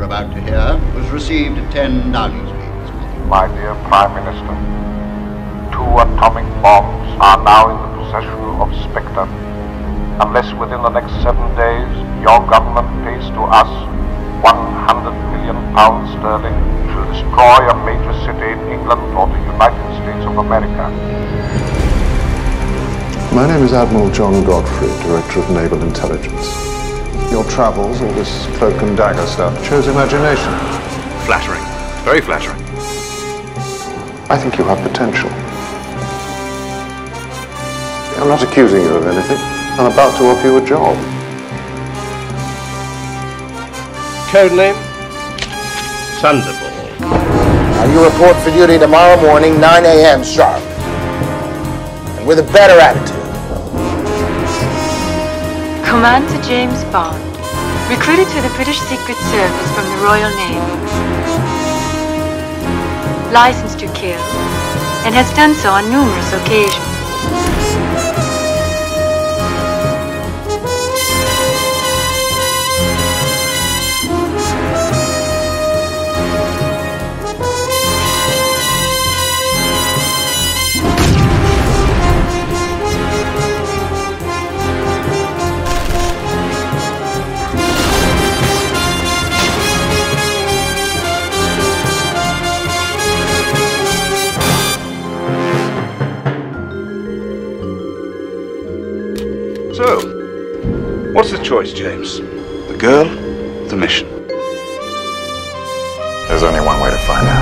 you're about to hear was received at 10 Downing Street. My dear Prime Minister, two atomic bombs are now in the possession of Spectre. Unless within the next seven days your government pays to us 100 million pounds sterling, it will destroy a major city in England or the United States of America. My name is Admiral John Godfrey, Director of Naval Intelligence. Your travels, all this cloak and dagger stuff, shows imagination. Flattering. Very flattering. I think you have potential. I'm not accusing you of anything. I'm about to offer you a job. Code name? Thunderball. Now you report for duty tomorrow morning, 9 a.m. sharp. And with a better attitude. Commander James Bond, recruited to the British Secret Service from the Royal Navy. Licensed to kill, and has done so on numerous occasions. So, what's the choice, James? The girl, the mission? There's only one way to find out.